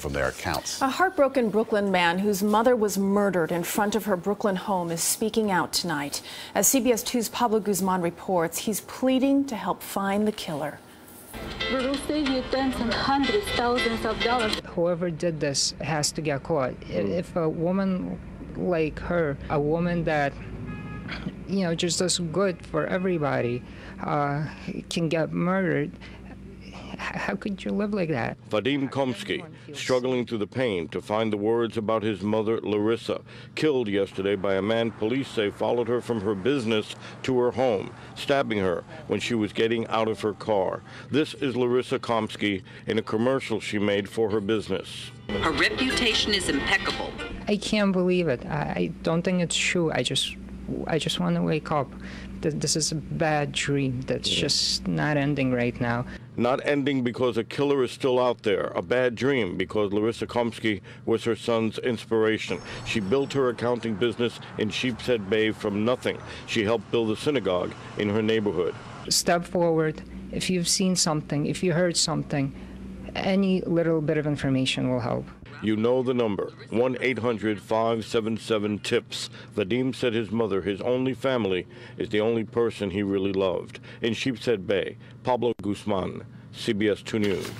from their accounts. A heartbroken Brooklyn man whose mother was murdered in front of her Brooklyn home is speaking out tonight. As CBS 2's Pablo Guzman reports, he's pleading to help find the killer. We will save you tens and hundreds, thousands of dollars. Whoever did this has to get caught. If a woman like her, a woman that you know just does good for everybody, uh, can get murdered, how could you live like that? Vadim Komsky, struggling through the pain to find the words about his mother, Larisa, killed yesterday by a man police say followed her from her business to her home, stabbing her when she was getting out of her car. This is Larisa Komsky in a commercial she made for her business. Her reputation is impeccable. I can't believe it. I, I don't think it's true. I just, I just want to wake up. This is a bad dream that's just not ending right now. Not ending because a killer is still out there. A bad dream because Larisa Komsky was her son's inspiration. She built her accounting business in Sheepshead Bay from nothing. She helped build a synagogue in her neighborhood. Step forward. If you've seen something, if you heard something, any little bit of information will help. You know the number 1 800 577 TIPS. Vadim said his mother, his only family, is the only person he really loved. In Sheepshead Bay, Pablo Guzman, CBS 2 News.